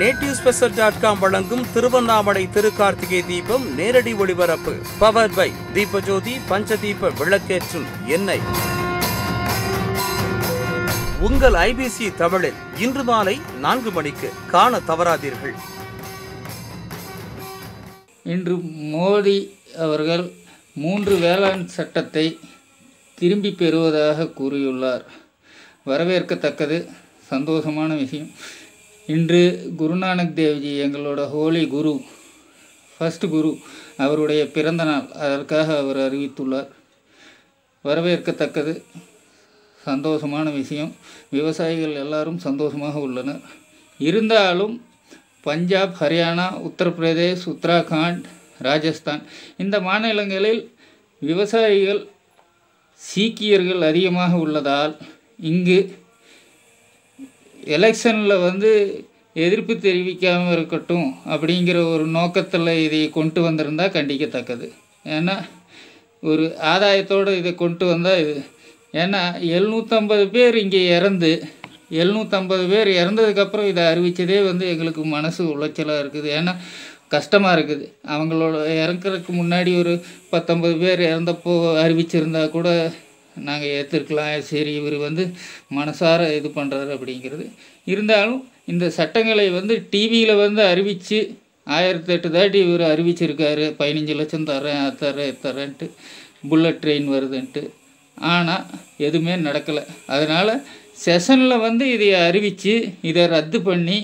Native special dot com வழங்கும் திருவண்ணாமலை திருக்கார்த்திகை தீபம் நேரடி ஒளிபரப்பு. பவர் பை தீபஜோதி பஞ்சதீப விளக்கேற்றும் எண்ணெய். உங்கள் ஐபிசி தமிழில் இன்று மாலை நான்கு மணிக்கு காண தவறாதீர்கள். இன்று மோடி அவர்கள் மூன்று வேளாண் சட்டத்தை திரும்பி பெறுவதாக கூறியுள்ளார். வரவேற்கத்தக்கது சந்தோஷமான விஷயம். இன்று குருநானக் தேவ்ஜி எங்களோட ஹோலி குரு ஃபஸ்ட் குரு அவருடைய பிறந்த நாள். அதற்காக அவர் அறிவித்துள்ளார். வரவேற்கத்தக்கது. சந்தோஷமான விஷயம். விவசாயிகள் எல்லாரும் சந்தோஷமாக உள்ளனர். இருந்தாலும் பஞ்சாப் ஹரியானா உத்தரப்பிரதேஷ் உத்தராகண்ட் ராஜஸ்தான் இந்த மாநிலங்களில் விவசாயிகள் சீக்கியர்கள் அதிகமாக உள்ளதால் இங்கு எலெக்ஷனில் வந்து எதிர்ப்பு தெரிவிக்காமல் இருக்கட்டும் அப்படிங்கிற ஒரு நோக்கத்தில் இதை கொண்டு வந்திருந்தா கண்டிக்கத்தக்கது. ஏன்னா ஒரு ஆதாயத்தோடு இதை கொண்டு வந்தால் இது. ஏன்னா எழுநூற்றம்பது பேர் இங்கே இறந்து எழுநூற்றம்பது பேர் இறந்ததுக்கப்புறம் இதை அறிவித்ததே வந்து எங்களுக்கு மனசு உளைச்சலாக இருக்குது. ஏன்னா கஷ்டமாக இருக்குது. அவங்களோட இறக்குறதுக்கு முன்னாடி ஒரு பத்தொம்பது பேர் இறந்தப்போ அறிவிச்சிருந்தா கூட நாங்கள் ஏற்றுருக்கலாம் சரி இவர் வந்து மனசார இது பண்ணுறாரு அப்படிங்கிறது. இருந்தாலும் இந்த சட்டங்களை வந்து டிவியில் வந்து அறிவித்து ஆயிரத்தெட்டு தாட்டி இவர் அறிவிச்சிருக்காரு. பதினஞ்சு லட்சம் தரேன் தரேன் தரேன்ட்டு புல்லட் ட்ரெயின் வருதுன்ட்டு. ஆனால் எதுவுமே நடக்கலை. அதனால் செஷனில் வந்து இதை அறிவித்து இதை ரத்து பண்ணி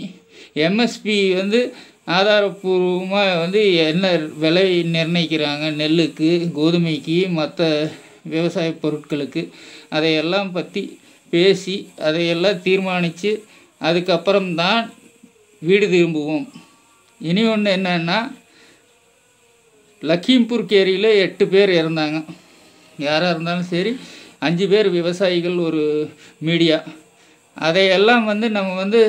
எம்எஸ்பி வந்து ஆதாரப்பூர்வமாக வந்து என்ன விலை நிர்ணயிக்கிறாங்க? நெல்லுக்கு கோதுமைக்கு மற்ற விவசாய பொருட்களுக்கு அதையெல்லாம் பற்றி பேசி அதையெல்லாம் தீர்மானித்து அதுக்கப்புறம்தான் வீடு திரும்புவோம். இனி ஒன்று என்னன்னா லக்கிம்பூர் கேரியில் எட்டு பேர் இறந்தாங்க. யாராக இருந்தாலும் சரி அஞ்சு பேர் விவசாயிகள் ஒரு மீடியா. அதையெல்லாம் வந்து நம்ம வந்து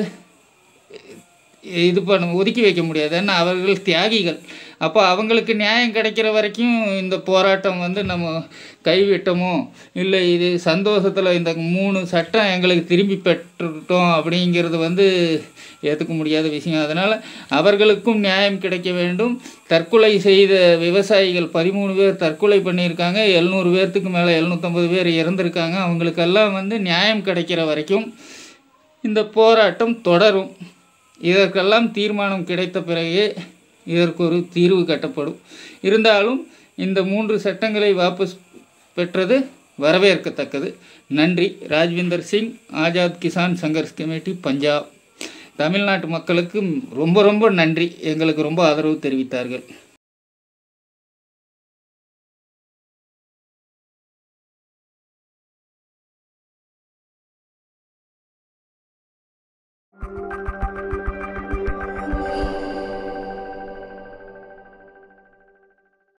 இது பண்ண ஒதுக்கி வைக்க முடியாது. ஏன்னா அவர்கள் தியாகிகள். அப்போ அவங்களுக்கு நியாயம் கிடைக்கிற வரைக்கும் இந்த போராட்டம் வந்து நம்ம கைவிட்டோமோ? இல்லை இது சந்தோஷத்தில் இந்த மூணு சட்டம் எங்களுக்கு திரும்பி பெற்றுட்டோம் அப்படிங்கிறது வந்து ஏற்றுக்க முடியாத விஷயம். அதனால் அவர்களுக்கும் நியாயம் கிடைக்க வேண்டும். தற்கொலை செய்த விவசாயிகள் பதிமூணு பேர் தற்கொலை பண்ணியிருக்காங்க. எழுநூறு பேர்த்துக்கு மேலே எழுநூற்றம்பது பேர் இறந்துருக்காங்க. அவங்களுக்கெல்லாம் வந்து நியாயம் கிடைக்கிற வரைக்கும் இந்த போராட்டம் தொடரும். இதற்கெல்லாம் தீர்மானம் கிடைத்த பிறகு இதற்கு ஒரு தீர்வு கட்டப்படும். இருந்தாலும் இந்த மூன்று சட்டங்களை வாபஸ் பெற்றது வரவேற்கத்தக்கது. நன்றி. ராஜ்விந்தர் சிங் ஆசாத் கிசான் சங்கர்ஷ் கமிட்டி பஞ்சாப். தமிழ்நாட்டு மக்களுக்கு ரொம்ப ரொம்ப நன்றி. எங்களுக்கு ரொம்ப ஆதரவு தெரிவித்தார்கள்.